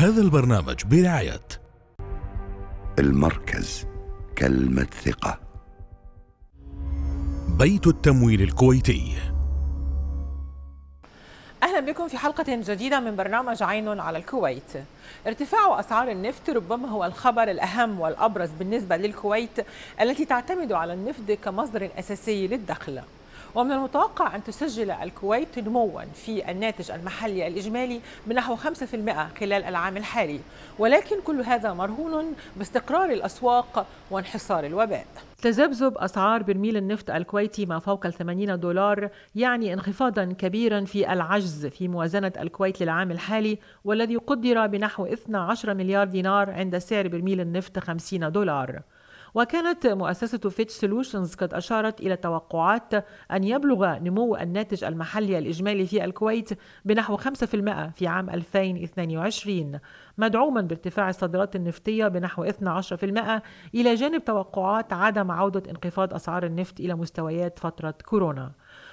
هذا البرنامج برعاية المركز كلمة ثقة بيت التمويل الكويتي أهلا بكم في حلقة جديدة من برنامج عين على الكويت. ارتفاع أسعار النفط ربما هو الخبر الأهم والأبرز بالنسبة للكويت التي تعتمد على النفط كمصدر أساسي للدخل. ومن المتوقع أن تسجل الكويت نموا في الناتج المحلي الإجمالي بنحو 5% خلال العام الحالي. ولكن كل هذا مرهون باستقرار الأسواق وانحصار الوباء. تذبذب أسعار برميل النفط الكويتي ما فوق ال 80 دولار يعني انخفاضا كبيرا في العجز في موازنة الكويت للعام الحالي والذي قدر بنحو 12 مليار دينار عند سعر برميل النفط 50 دولار. وكانت مؤسسة Fitch Solutions قد أشارت إلى توقعات أن يبلغ نمو الناتج المحلي الإجمالي في الكويت بنحو 5% في عام 2022 مدعوما بارتفاع الصادرات النفطية بنحو 12% إلى جانب توقعات عدم عودة انخفاض أسعار النفط إلى مستويات فترة كورونا.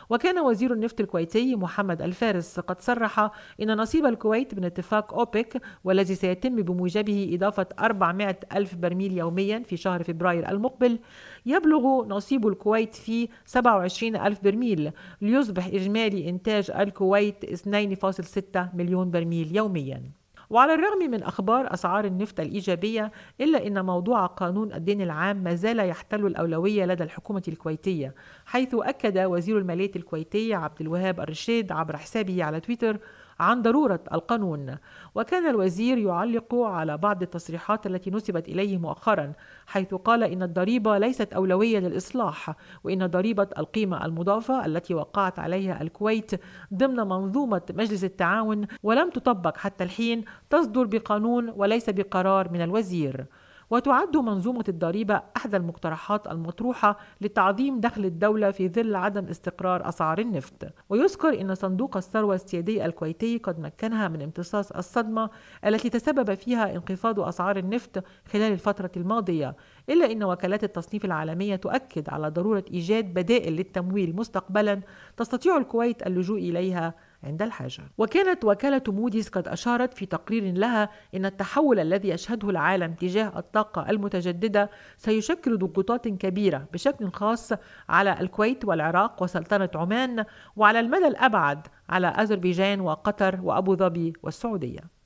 وكان وزير النفط الكويتي محمد الفارس قد صرح إن نصيب الكويت من اتفاق أوبك والذي سيتم بموجبه إضافة 400 ألف برميل يوميا في شهر فبراير المقبل. يبلغ نصيب الكويت في 27 ألف برميل ليصبح إجمالي إنتاج الكويت 2.6 مليون برميل يومياً. وعلى الرغم من أخبار أسعار النفط الإيجابية إلا أن موضوع قانون الدين العام ما زال يحتل الأولوية لدى الحكومة الكويتية حيث أكد وزير المالية الكويتي عبد الوهاب الرشيد عبر حسابه على تويتر عن ضرورة القانون. وكان الوزير يعلق على بعض التصريحات التي نسبت إليه مؤخرا حيث قال إن الضريبة ليست أولوية للإصلاح وإن ضريبة القيمة المضافة التي وقعت عليها الكويت ضمن منظومة مجلس التعاون ولم تطبق حتى الحين تصدر بقانون وليس بقرار من الوزير. وتعد منظومة الضريبة أحدى المقترحات المطروحة لتعظيم دخل الدولة في ظل عدم استقرار أسعار النفط. ويذكر أن صندوق الثروة السيادي الكويتي قد مكنها من امتصاص الصدمة التي تسبب فيها انخفاض أسعار النفط خلال الفترة الماضية إلا أن وكالات التصنيف العالمية تؤكد على ضرورة إيجاد بدائل للتمويل مستقبلا تستطيع الكويت اللجوء إليها عند الحاجة. وكانت وكالة موديز قد أشارت في تقرير لها أن التحول الذي يشهده العالم تجاه الطاقة المتجددة سيشكل ضغوطات كبيرة بشكل خاص على الكويت والعراق وسلطنة عمان وعلى المدى الأبعد على أذربيجان وقطر وأبو ظبي والسعودية.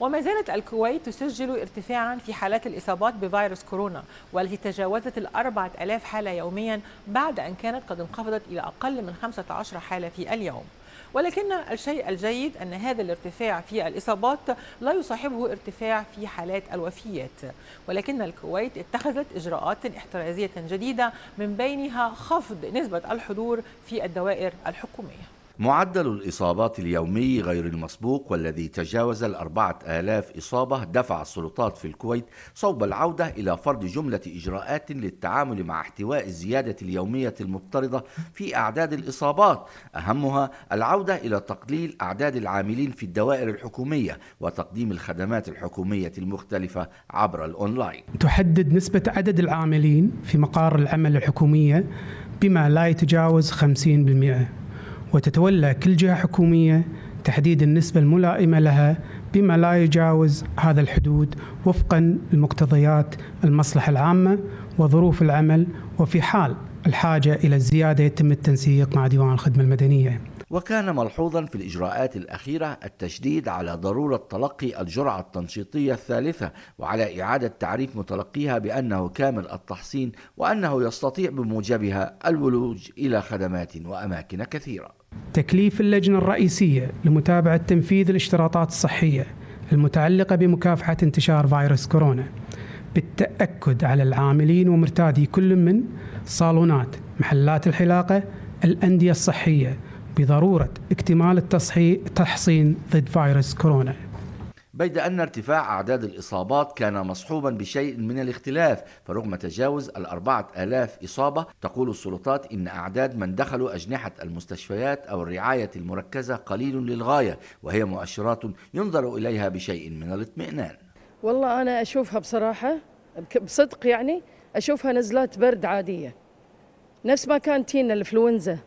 وما زالت الكويت تسجل ارتفاعا في حالات الإصابات بفيروس كورونا والتي تجاوزت الأربعة ألاف حالة يوميا بعد أن كانت قد انخفضت إلى أقل من 15 حالة في اليوم. ولكن الشيء الجيد أن هذا الارتفاع في الإصابات لا يصاحبه ارتفاع في حالات الوفيات. ولكن الكويت اتخذت إجراءات احترازية جديدة من بينها خفض نسبة الحضور في الدوائر الحكومية. معدل الإصابات اليومي غير المسبوق والذي تجاوز الأربعة آلاف إصابة دفع السلطات في الكويت صوب العودة إلى فرض جملة إجراءات للتعامل مع احتواء الزيادة اليومية المفترضة في أعداد الإصابات. أهمها العودة إلى تقليل أعداد العاملين في الدوائر الحكومية وتقديم الخدمات الحكومية المختلفة عبر الأونلاين. تحدد نسبة عدد العاملين في مقار العمل الحكومية بما لا يتجاوز 50% وتتولى كل جهة حكومية تحديد النسبة الملائمة لها بما لا يجاوز هذا الحدود وفقا لمقتضيات المصلحة العامة وظروف العمل وفي حال الحاجة إلى الزيادة يتم التنسيق مع ديوان الخدمة المدنية. وكان ملحوظا في الإجراءات الأخيرة التشديد على ضرورة تلقي الجرعة التنشيطية الثالثة وعلى إعادة تعريف متلقيها بأنه كامل التحصين وأنه يستطيع بموجبها الولوج إلى خدمات وأماكن كثيرة. تكليف اللجنة الرئيسية لمتابعة تنفيذ الاشتراطات الصحية المتعلقة بمكافحة انتشار فيروس كورونا بالتأكد على العاملين ومرتادي كل من صالونات محلات الحلاقة الأندية الصحية بضرورة اكتمال التحصين ضد فيروس كورونا. بيد أن ارتفاع أعداد الإصابات كان مصحوبا بشيء من الاختلاف فرغم تجاوز الأربعة آلاف إصابة تقول السلطات إن أعداد من دخلوا أجنحة المستشفيات أو الرعاية المركزة قليل للغاية وهي مؤشرات ينظر إليها بشيء من الاطمئنان. والله أنا أشوفها بصراحة بصدق يعني أشوفها نزلات برد عادية. نفس ما كانت تينا الإنفلونزا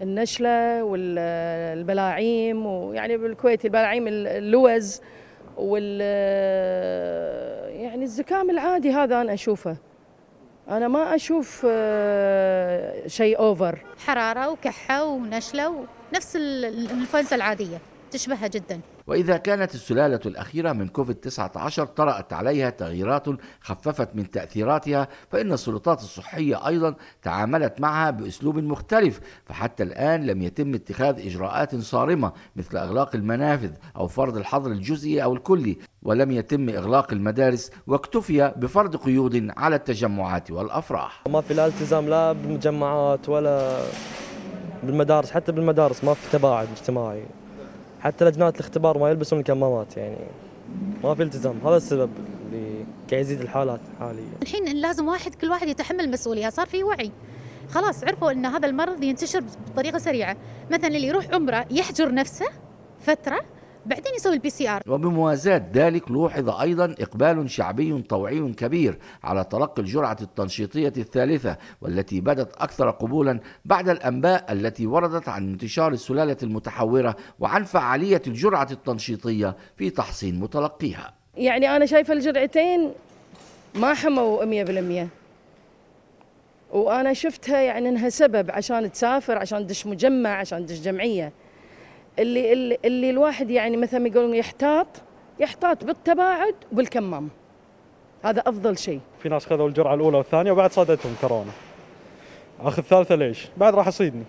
النشلة والبلاعيم ويعني بالكويت البلاعيم اللوز. وال يعني الزكام العادي هذا أنا أشوفه. أنا ما أشوف آه، شيء اوفر حرارة وكحة ونشلة ونفس الانفلونزا العادية تشبهها جدا. وإذا كانت السلالة الأخيرة من كوفيد 19 طرأت عليها تغييرات خففت من تأثيراتها فإن السلطات الصحية أيضا تعاملت معها بأسلوب مختلف فحتى الآن لم يتم اتخاذ إجراءات صارمة مثل إغلاق المنافذ أو فرض الحظر الجزئي أو الكلي ولم يتم إغلاق المدارس واكتفي بفرض قيود على التجمعات والأفراح. ما في لا التزام لا بالمجمعات ولا بالمدارس حتى بالمدارس ما في تباعد اجتماعي. حتى لجنات الاختبار ما يلبسون الكمامات يعني ما في التزام. هذا السبب اللي قاعد يزيد الحالات حاليا. الحين لازم واحد كل واحد يتحمل مسؤولية. صار في وعي. خلاص عرفوا إن هذا المرض ينتشر بطريقة سريعة. مثلا اللي يروح عمرة يحجر نفسه فترة بعدين يسوي ال PCR وبموازاة ذلك لوحظ أيضا إقبال شعبي طوعي كبير على تلقي الجرعة التنشيطية الثالثة والتي بدت أكثر قبولا بعد الأنباء التي وردت عن انتشار السلالة المتحورة وعن فعالية الجرعة التنشيطية في تحصين متلقيها. يعني أنا شايفة الجرعتين ما حموا 100% وأنا شفتها يعني إنها سبب عشان تسافر عشان تدش مجمع عشان تدش جمعية. اللي اللي, اللي الواحد يعني مثلا يقولون يحتاط يحتاط بالتباعد وبالكمام هذا أفضل شيء. في ناس خذوا الجرعة الأولى والثانية وبعد صادتهم كورونا. أخذ ثالثه ليش؟ بعد راح يصيدني.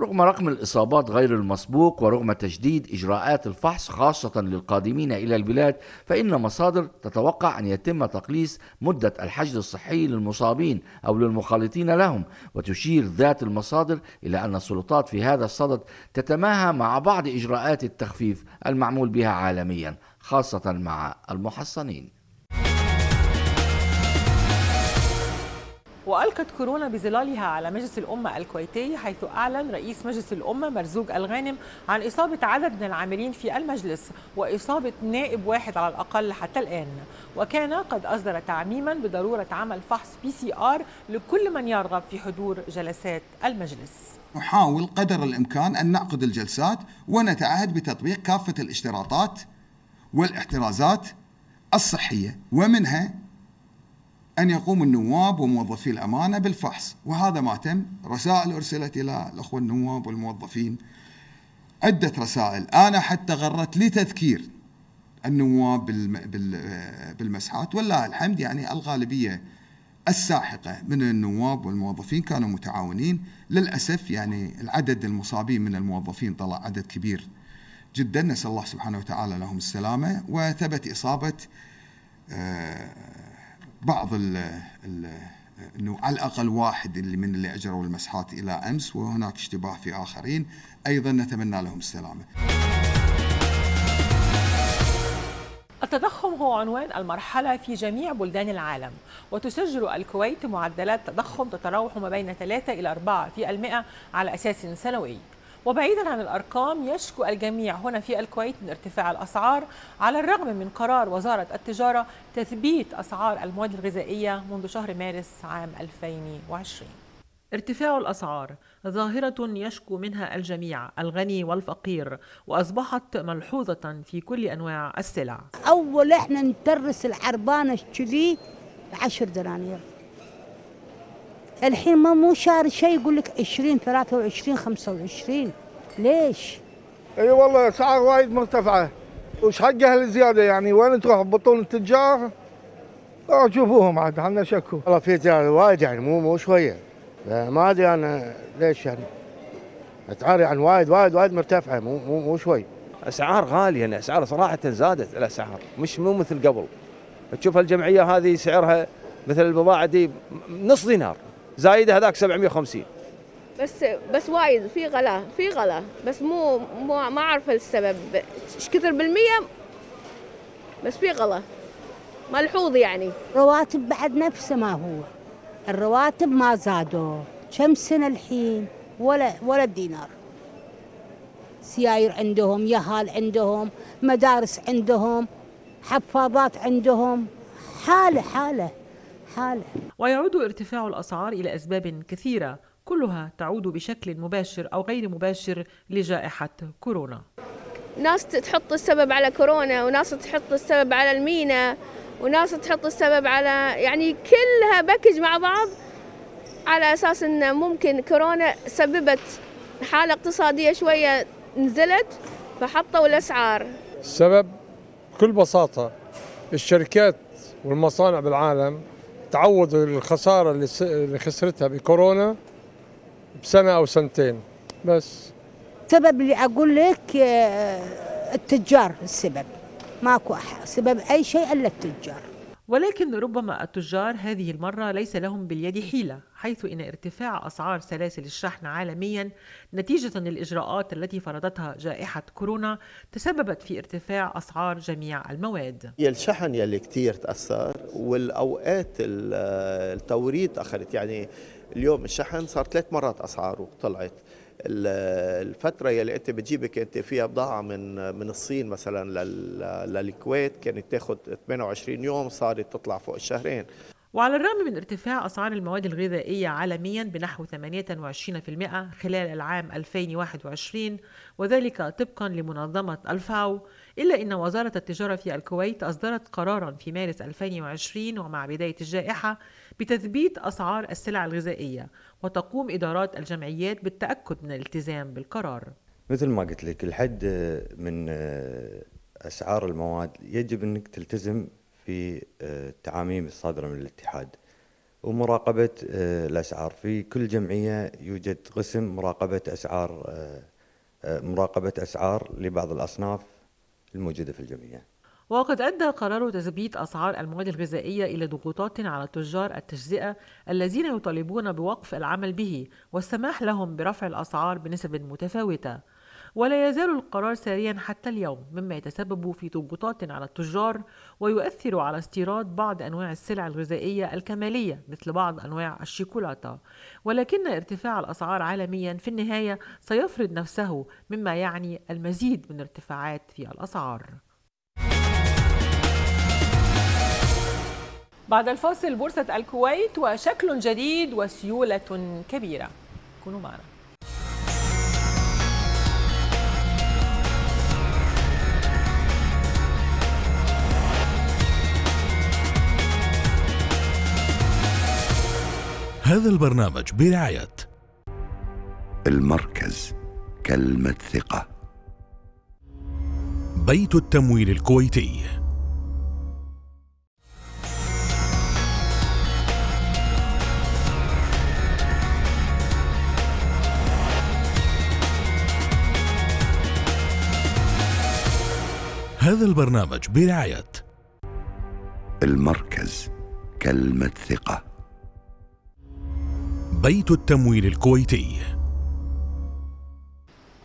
رغم رقم الإصابات غير المسبوق ورغم تجديد إجراءات الفحص خاصة للقادمين إلى البلاد فإن مصادر تتوقع أن يتم تقليص مدة الحجر الصحي للمصابين أو للمخالطين لهم وتشير ذات المصادر إلى أن السلطات في هذا الصدد تتماهى مع بعض إجراءات التخفيف المعمول بها عالميا خاصة مع المحصنين. وألقت كورونا بظلالها على مجلس الأمة الكويتي حيث أعلن رئيس مجلس الأمة مرزوق الغانم عن إصابة عدد من العاملين في المجلس وإصابة نائب واحد على الأقل حتى الآن. وكان قد أصدر تعميما بضرورة عمل فحص PCR لكل من يرغب في حضور جلسات المجلس. نحاول قدر الإمكان أن نعقد الجلسات ونتعهد بتطبيق كافة الاشتراطات والإحترازات الصحية ومنها أن يقوم النواب وموظفي الأمانة بالفحص. وهذا ما تم. رسائل أرسلت إلى الأخوة النواب والموظفين. عدة رسائل. أنا حتى غرت لتذكير النواب بالمسحات والله الحمد يعني الغالبية الساحقة من النواب والموظفين كانوا متعاونين. للأسف يعني العدد المصابين من الموظفين طلع عدد كبير جدا. نسأل الله سبحانه وتعالى لهم السلامة. وثبت إصابة آه بعض ال ال إنه على الأقل واحد اللي من اللي أجروا المسحات إلى أمس وهناك اشتباه في آخرين أيضا نتمنى لهم السلامة. التضخم هو عنوان المرحلة في جميع بلدان العالم وتسجل الكويت معدلات تضخم تتراوح ما بين 3 إلى 4 في المئة على أساس سنوي وبعيدا عن الأرقام يشكو الجميع هنا في الكويت من ارتفاع الأسعار على الرغم من قرار وزارة التجارة تثبيت أسعار المواد الغذائية منذ شهر مارس عام 2020 ارتفاع الأسعار ظاهرة يشكو منها الجميع الغني والفقير وأصبحت ملحوظة في كل أنواع السلع. أول إحنا ندرس الحربانة كذي بعشر دنانير. الحين ما مو شاري شيء يقول لك 20 23 25 ليش؟ إي والله اسعار وايد مرتفعة. وش حقها الزياده يعني؟ وين تروح؟ بطون التجار؟ روحوا شوفوهم عاد إحنا شكو. والله في زيادة وايد يعني مو مو شوية. ما أدري أنا ليش يعني. أسعار يعني وايد وايد وايد مرتفعة مو مو مو شوي. أسعار غالية يعني أسعار صراحة زادت الأسعار. مش مو مثل قبل. تشوف الجمعيه هذه سعرها مثل البضاعة دي نص دينار. زايده هذاك 750 بس بس وايد في غلا في غلا. بس مو مو ما أعرف السبب. إيش كثر بالمية؟ بس في غلا. ملحوظ يعني. رواتب بعد نفسه ما هو. الرواتب ما زادوا. كم سنة الحين؟ ولا ولا دينار. سياير عندهم يهال عندهم مدارس عندهم حفاظات عندهم. حالة حالة. حاله. ويعود ارتفاع الأسعار إلى أسباب كثيرة كلها تعود بشكل مباشر أو غير مباشر لجائحة كورونا. ناس تحط السبب على كورونا وناس تحط السبب على المينا وناس تحط السبب على يعني كلها باكج مع بعض على أساس إن ممكن كورونا سببت حالة اقتصادية شوية نزلت فحطوا الأسعار. السبب بكل بساطة الشركات والمصانع بالعالم تعودوا الخسارة اللي اللي خسرتها بكورونا بسنة أو سنتين. بس. السبب اللي أقول لك آه، التجار السبب. ماكو أحد. سبب أي شيء إلا التجار. ولكن ربما التجار هذه المرة ليس لهم باليد حيلة. حيث إن ارتفاع أسعار سلاسل الشحن عالميا نتيجة للإجراءات التي فرضتها جائحة كورونا تسببت في ارتفاع أسعار جميع المواد. الشحن يلي كتير تأثر والأوقات التوريد تأخرت يعني اليوم الشحن صار ثلاث مرات أسعاره طلعت. الفترة يلي أنت بتجيبك أنت فيها بضاعة من من الصين مثلا للكويت كانت تاخذ 28 يوم صارت تطلع فوق الشهرين. وعلى الرغم من ارتفاع أسعار المواد الغذائية عالميا بنحو 28% خلال العام 2021 وذلك طبقا لمنظمة الفاو إلا أن وزارة التجارة في الكويت أصدرت قرارا في مارس 2020 ومع بداية الجائحة بتثبيت أسعار السلع الغذائية وتقوم إدارات الجمعيات بالتأكد من الالتزام بالقرار. مثل ما قلت لك الحد من أسعار المواد يجب أنك تلتزم في التعاميم الصادرة من الاتحاد. ومراقبة الأسعار. في كل جمعية يوجد قسم مراقبة أسعار مراقبة أسعار لبعض الأصناف الموجودة في الجمعية. وقد أدى قرار تثبيت أسعار المواد الغذائية إلى ضغوطات على تجار التجزئة الذين يطالبون بوقف العمل به والسماح لهم برفع الأسعار بنسب متفاوتة. ولا يزال القرار ساريا حتى اليوم مما يتسبب في ضغوطات على التجار ويؤثر على استيراد بعض أنواع السلع الغذائية الكمالية مثل بعض أنواع الشيكولاته ولكن ارتفاع الأسعار عالميا في النهاية سيفرض نفسه مما يعني المزيد من ارتفاعات في الأسعار. بعد الفاصل بورصة الكويت وشكل جديد وسيولة كبيرة. كونوا معنا. هذا البرنامج برعاية المركز كلمة ثقة. بيت التمويل الكويتي. هذا البرنامج برعاية المركز كلمة ثقة. بيت التمويل الكويتي.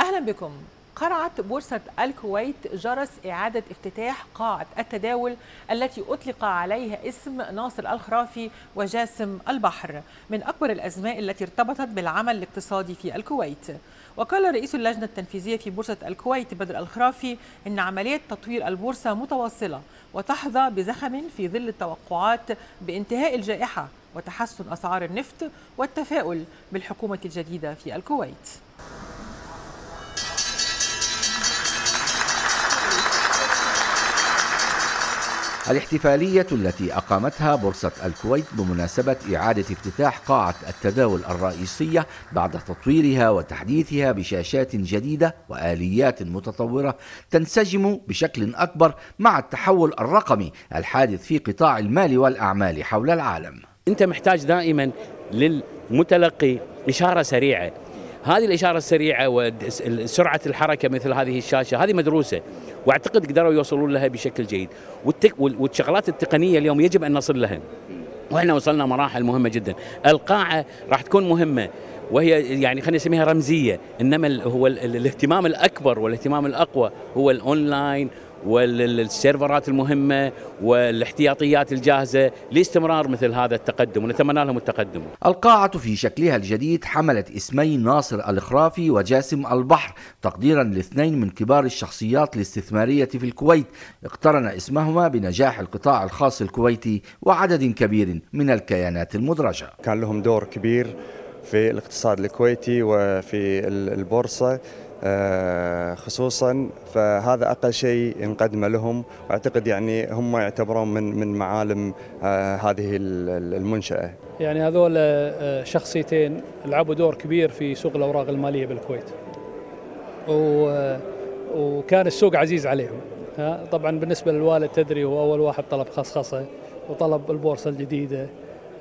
أهلا بكم. قرعت بورصة الكويت جرس إعادة افتتاح قاعة التداول التي أطلق عليها اسم ناصر الخرافي وجاسم البحر من أكبر الأزماء التي ارتبطت بالعمل الاقتصادي في الكويت. وقال رئيس اللجنة التنفيذية في بورصة الكويت بدر الخرافي إن عملية تطوير البورصة متواصلة وتحظى بزخم في ظل التوقعات بانتهاء الجائحة وتحسن أسعار النفط والتفاؤل بالحكومة الجديدة في الكويت. الاحتفالية التي أقامتها بورصة الكويت بمناسبة إعادة افتتاح قاعة التداول الرئيسية بعد تطويرها وتحديثها بشاشات جديدة وآليات متطورة تنسجم بشكل أكبر مع التحول الرقمي الحادث في قطاع المال والأعمال حول العالم. أنت محتاج دائما للمتلقي إشارة سريعة. هذه الإشارة السريعة وسرعة الحركة مثل هذه الشاشة هذه مدروسة وأعتقد قدروا يوصلون لها بشكل جيد. والتك والشغلات التقنية اليوم يجب أن نصل لها. وإحنا وصلنا مراحل مهمة جدا. القاعة راح تكون مهمة وهي يعني خلينا نسميها رمزية إنما هو الاهتمام الأكبر والإهتمام الأقوى هو الأونلاين والسيرفرات المهمة والاحتياطيات الجاهزة لاستمرار مثل هذا التقدم ونتمنى لهم التقدم. القاعة في شكلها الجديد حملت اسمي ناصر الخرافي وجاسم البحر تقديرا لاثنين من كبار الشخصيات الاستثمارية في الكويت. اقترن اسمهما بنجاح القطاع الخاص الكويتي وعدد كبير من الكيانات المدرجة. كان لهم دور كبير في الاقتصاد الكويتي وفي البورصة. خصوصا فهذا أقل شيء نقدمه لهم واعتقد يعني هم يعتبرون من من معالم آه، هذه المنشأة. يعني هذول آه، شخصيتين لعبوا دور كبير في سوق الأوراق المالية بالكويت. وكان السوق عزيز عليهم. طبعا بالنسبة للوالد تدري هو أول واحد طلب خصخصة وطلب البورصة الجديدة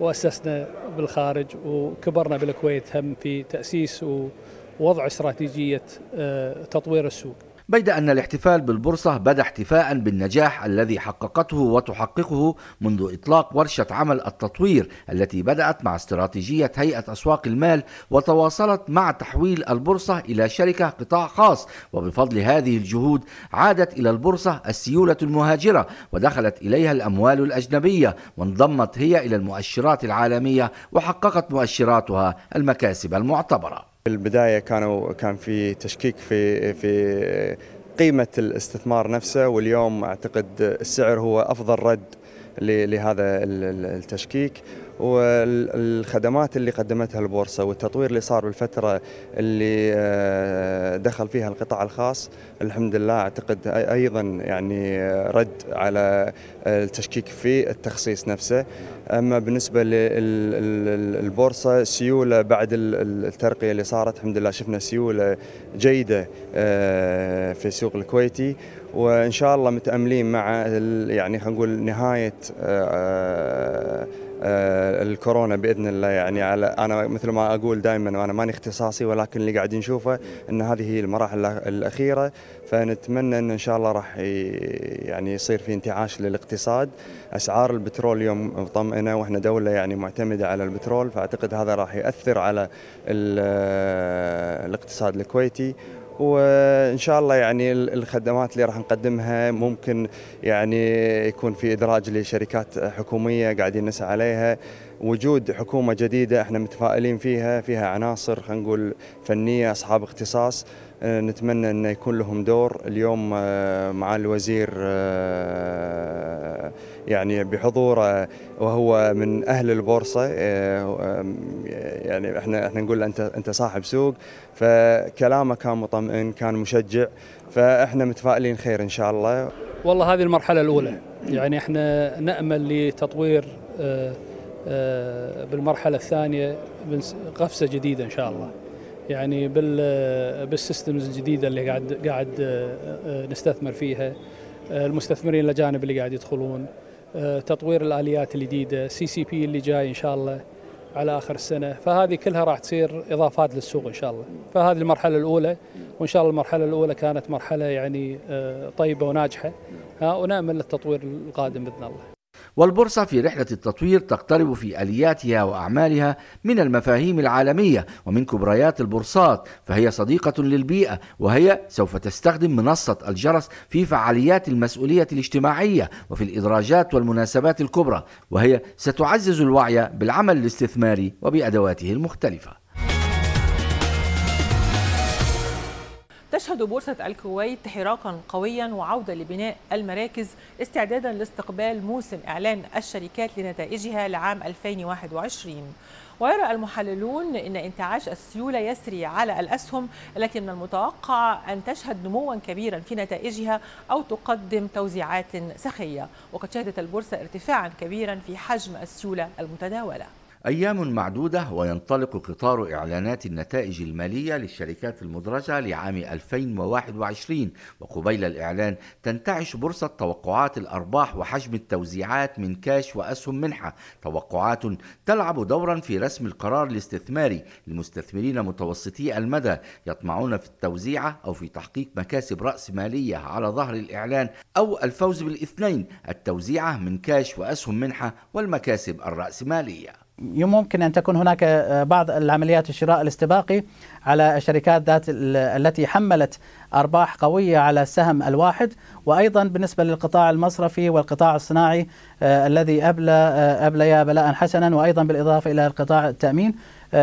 وأسسنا بالخارج وكبرنا بالكويت هم في تأسيس و وضع استراتيجية آه، تطوير السوق. بيد أن الاحتفال بالبورصة بدا احتفاء بالنجاح الذي حققته وتحققه منذ إطلاق ورشة عمل التطوير التي بدأت مع استراتيجية هيئة أسواق المال وتواصلت مع تحويل البورصة إلى شركة قطاع خاص. وبفضل هذه الجهود عادت إلى البورصة السيولة المهاجرة ودخلت إليها الأموال الأجنبية وانضمت هي إلى المؤشرات العالمية وحققت مؤشراتها المكاسب المعتبرة. في البدايه كانوا كان في تشكيك في في قيمة الاستثمار نفسه واليوم أعتقد السعر هو أفضل رد لهذا التشكيك. والخدمات اللي قدمتها البورصة والتطوير اللي صار بالفترة اللي آه، دخل فيها القطاع الخاص الحمد لله أعتقد أيضا يعني رد على التشكيك في التخصيص نفسه. أما بالنسبة للبورصة سيولة بعد الترقية اللي صارت الحمد لله شفنا سيولة جيدة آه، في السوق الكويتي. وإن شاء الله متأملين مع يعني خلينا نقول نهاية آه، آه، الكورونا بإذن الله يعني على أنا مثل ما أقول دائما وأنا ماني اختصاصي ولكن اللي قاعدين نشوفه إن هذه هي المراحل الأخيرة. فنتمنى إن ان شاء الله راح يعني يصير في انتعاش للاقتصاد. أسعار البترول اليوم مطمئنة وإحنا دولة يعني معتمدة على البترول فأعتقد هذا راح ياثر على الاقتصاد الكويتي. وإن شاء الله يعني الخدمات اللي راح نقدمها ممكن يعني يكون في إدراج لشركات حكومية قاعدين نسعى عليها. وجود حكومة جديدة إحنا متفائلين فيها فيها عناصر خلينا نقول فنية أصحاب اختصاص آه، نتمنى إنه يكون لهم دور. اليوم آه، مع الوزير آه، يعني بحضوره وهو من أهل البورصة يعني إحنا إحنا نقول أنت أنت صاحب سوق. فكلامه كان مطمئن كان مشجع. فإحنا متفائلين خير إن شاء الله. والله هذه المرحلة الأولى. يعني إحنا نأمل لتطوير بالمرحلة الثانية قفزة جديدة إن شاء الله. يعني بال systems الجديدة اللي قاعد قاعد آه، آه، نستثمر فيها آه، المستثمرين الأجانب اللي قاعد يدخلون تطوير الآليات الجديدة CCP اللي جاي إن شاء الله على آخر السنة. فهذه كلها راح تصير إضافات للسوق إن شاء الله. فهذه المرحلة الأولى وإن شاء الله المرحلة الأولى كانت مرحلة يعني طيبة وناجحة. ونامل للتطوير القادم بإذن الله. والبورصة في رحلة التطوير تقترب في آلياتها وأعمالها من المفاهيم العالمية ومن كبريات البورصات فهي صديقة للبيئة وهي سوف تستخدم منصة الجرس في فعاليات المسؤولية الاجتماعية وفي الإدراجات والمناسبات الكبرى وهي ستعزز الوعي بالعمل الاستثماري وبأدواته المختلفة. تشهد بورصة الكويت حراكا قويا وعودة لبناء المراكز استعدادا لاستقبال موسم إعلان الشركات لنتائجها لعام 2021 ويرى المحللون إن انتعاش السيولة يسري على الأسهم التي من المتوقع أن تشهد نموا كبيرا في نتائجها أو تقدم توزيعات سخية. وقد شهدت البورصة ارتفاعا كبيرا في حجم السيولة المتداولة. أيام معدودة وينطلق قطار إعلانات النتائج المالية للشركات المدرجة لعام 2021 وقبيل الإعلان تنتعش بورصة توقعات الأرباح وحجم التوزيعات من كاش وأسهم منحة. توقعات تلعب دورا في رسم القرار الاستثماري لمستثمرين متوسطي المدى يطمعون في التوزيع أو في تحقيق مكاسب رأس مالية على ظهر الإعلان أو الفوز بالاثنين التوزيعة من كاش وأسهم منحة والمكاسب الرأسمالية. ممكن أن تكون هناك آه، بعض العمليات الشراء الاستباقي على الشركات ذات التي حملت أرباح قوية على السهم الواحد. وأيضا بالنسبة للقطاع المصرفي والقطاع الصناعي آه، الذي أبلى آه، أبليا بلاء حسنا وأيضا بالإضافة إلى القطاع التأمين.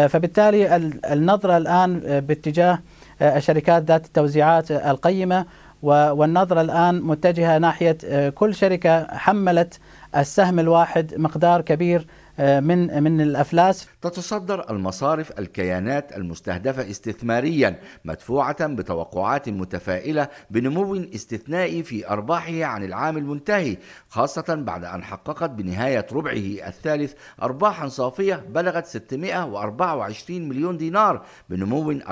فبالتالي النظرة الآن باتجاه الشركات ذات التوزيعات القيمة. والنظرة الآن متجهة ناحية كل شركة حملت السهم الواحد مقدار كبير من من الأفلاس. تتصدر المصارف الكيانات المستهدفة استثماريا مدفوعة بتوقعات متفائلة بنمو استثنائي في أرباحها عن العام المنتهي خاصة بعد أن حققت بنهاية ربعه الثالث ارباحا صافية بلغت 624 مليون دينار بنمو 64%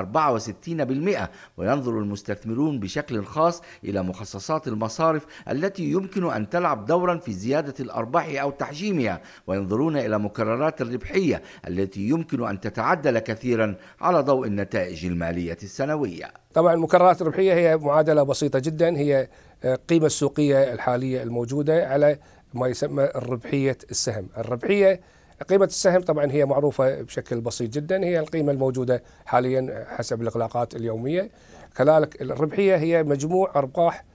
وينظر المستثمرون بشكل خاص إلى مخصصات المصارف التي يمكن أن تلعب دورا في زيادة الأرباح أو تحجيمها وينظرون إلى مكررات الربحية التي يمكن أن تتعدل كثيرا على ضوء النتائج المالية السنوية. طبعا المكررات الربحية هي معادلة بسيطة جدا. هي القيمه السوقية الحالية الموجودة على ما يسمى ربحيه السهم، الربحية قيمة السهم طبعا هي معروفة بشكل بسيط جدا. هي القيمة الموجودة حاليا حسب الإغلاقات اليومية. كذلك الربحية هي مجموع أرباح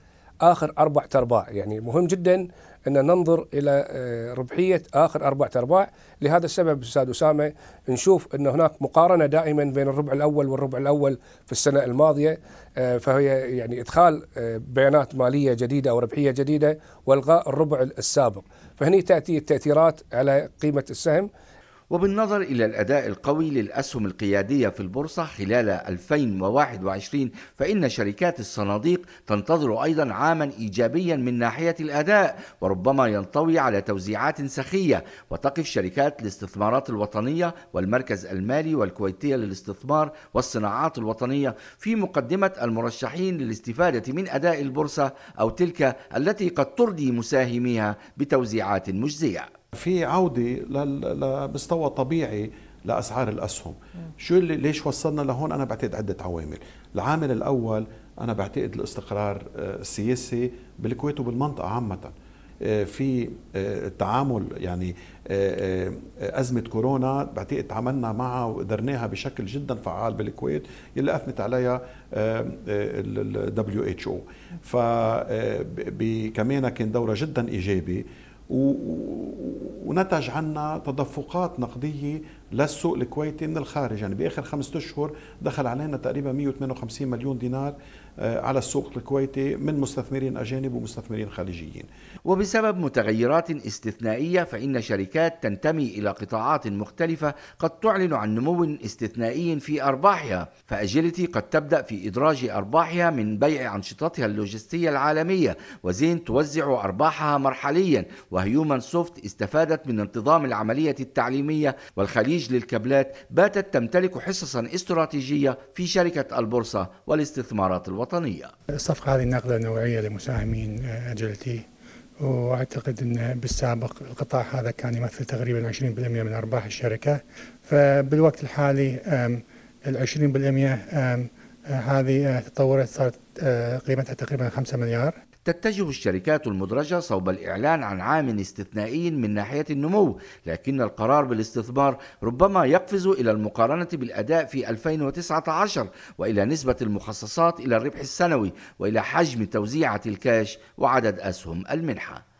آخر أربع أرباع يعني مهم جدا أن ننظر إلى آه، ربحية آخر أربع أرباع. لهذا السبب أستاذ أسامة نشوف أن هناك مقارنة دائما بين الربع الأول والربع الأول في السنة الماضية آه، فهي يعني إدخال آه، بيانات مالية جديدة أو ربحية جديدة والغاء الربع السابق. فهني تأتي التأثيرات على قيمة السهم. وبالنظر إلى الأداء القوي للأسهم القيادية في البورصة خلال 2021 فإن شركات الصناديق تنتظر أيضا عاما إيجابيا من ناحية الأداء وربما ينطوي على توزيعات سخية. وتقف شركات الاستثمارات الوطنية والمركز المالي والكويتية للاستثمار والصناعات الوطنية في مقدمة المرشحين للاستفادة من أداء البورصة أو تلك التي قد ترضي مساهميها بتوزيعات مجزية. في عودة لمستوى طبيعي لأسعار الأسهم. شو اللي ليش وصلنا لهون؟ أنا بعتقد عدة عوامل. العامل الأول أنا بعتقد الاستقرار آه، السياسي بالكويت وبالمنطقة عامة. آه، في التعامل آه، يعني أزمة كورونا بعتقد تعاملنا معها وقدرناها بشكل جدا فعال بالكويت يلي أثنت عليها ال WHO فكمان كان دورة جدا إيجابي ونتج عنا تدفقات نقدية للسوق الكويتي من الخارج. يعني بآخر خمسة أشهر دخل علينا تقريبا 158 مليون دينار على السوق الكويتي من مستثمرين أجانب ومستثمرين خارجيين وبسبب متغيرات استثنائية فإن شركات تنتمي إلى قطاعات مختلفة قد تعلن عن نمو استثنائي في أرباحها. فأجيلتي قد تبدأ في إدراج أرباحها من بيع أنشطتها اللوجستية العالمية وزين توزع أرباحها مرحليا. وهيومن سوفت استفادت من انتظام العملية التعليمية. والخليج للكابلات باتت تمتلك حصصا استراتيجية في شركة البورصة والاستثمارات الوطنية. الصفقة هذه نقلة نوعية لمساهمين أجيلتي وأعتقد إن بالسابق القطاع هذا كان يمثل تقريبا 20% من أرباح الشركة. فبالوقت الحالي ال 20% هذه تطورت صارت قيمتها تقريبا 5 مليار. تتجه الشركات المدرجة صوب الإعلان عن عام استثنائي من ناحية النمو لكن القرار بالاستثمار ربما يقفز إلى المقارنة بالأداء في 2019 وإلى نسبة المخصصات إلى الربح السنوي وإلى حجم توزيعة الكاش وعدد أسهم المنحة.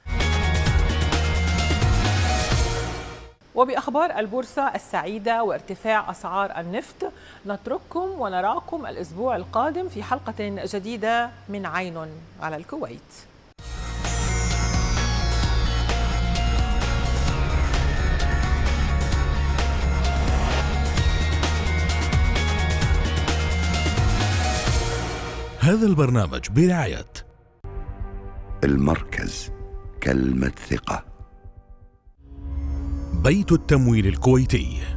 وبأخبار البورصة السعيدة وارتفاع أسعار النفط نترككم ونراكم الأسبوع القادم في حلقة جديدة من عين على الكويت. هذا البرنامج برعاية المركز كلمة ثقة. بيت التمويل الكويتي.